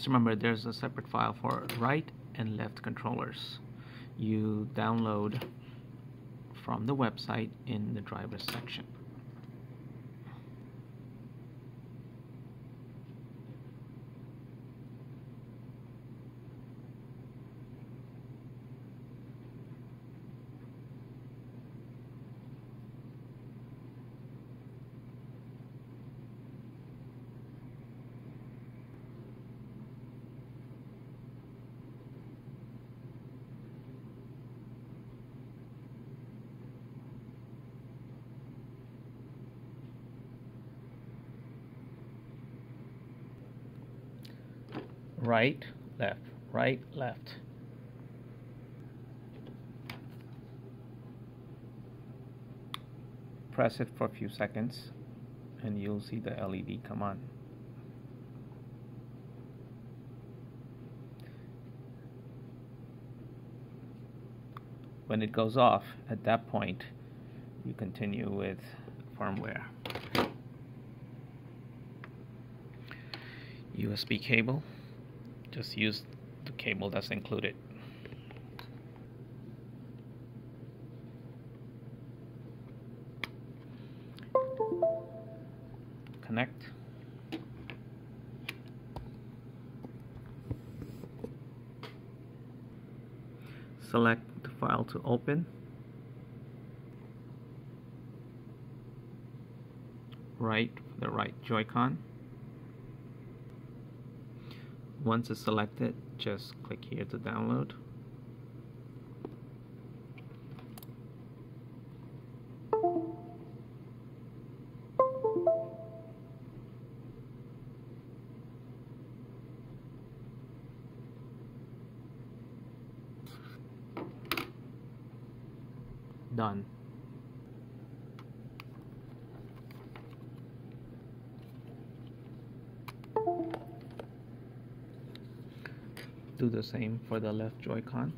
just remember there's a separate file for right and left controllers. You download from the website in the drivers section right, left, right, left. Press it for a few seconds and you'll see the LED come on. When it goes off, at that point, you continue with firmware. USB cable just use the cable that's included. Connect. Select the file to open. Right, the right Joy-Con. Once it's selected, just click here to download. Done. Do the same for the left Joy-Con.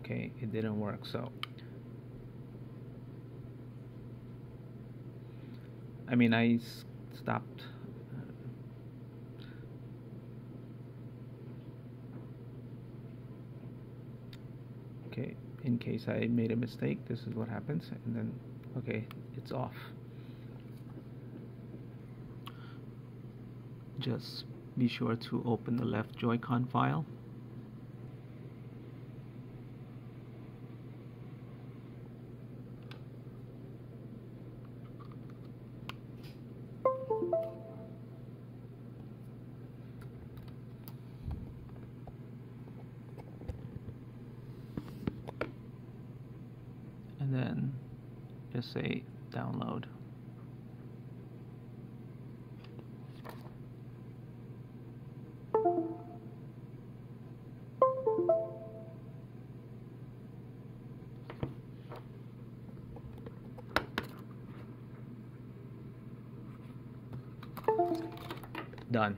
Okay, it didn't work, so. I mean, I stopped. Okay in case I made a mistake this is what happens and then okay it's off. Just be sure to open the left Joy-Con file and then just say download. Done.